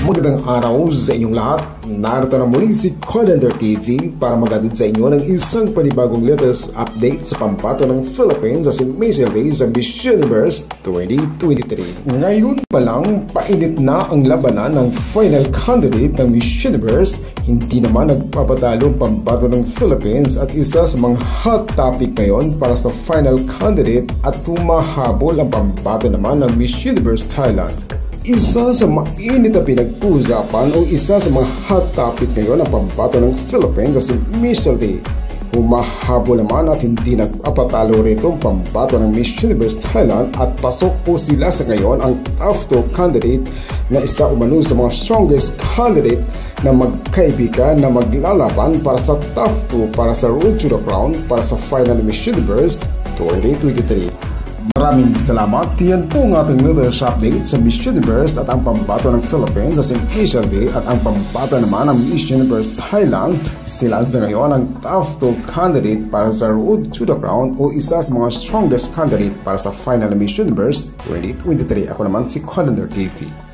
Magandang araw sa inyong lahat. Narito na muli si Colander TV para magatid sa inyo ng isang panibagong latest update sa pambato ng Philippines sa Miss Day sa Miss Universe 2023. Ngayon pa lang, painit na ang labanan ng final candidate ng Miss Universe. Hindi naman nagpapatalo ang pambato ng Philippines at isa sa mga hot topic ngayon para sa final candidate at tumahabol ang pambato naman ng Miss Universe Thailand. Isa sa mainit na pinag-uusapan o isa sa mga hot topic ngayon ang pambato ng Philippines sa si Michelle Day. Humahabol naman at hindi nagpapatalo rito ang pambato ng Miss Universe Thailand at pasok po sila sa ngayon ang top 2 candidate na isa umano sa mga strongest candidate na magkaibigan na maglalaban para sa top 2 para sa Road to the Crown para sa final Miss Universe 2023. Maraming salamat. Yan po ang ating latest update sa Miss Universe at ang pambato ng Philippines sa St. Asian Day at ang pambato naman ng Miss Universe Thailand. Sila sa ngayon ang top 2 candidate para sa Road to the Crown o isa sa mga strongest candidate para sa final Miss Universe 2023. Ako naman si Colander TV.